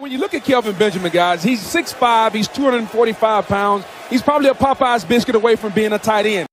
When you look at Kelvin Benjamin, guys, he's 6'5", he's 245 pounds. He's probably a Popeyes biscuit away from being a tight end.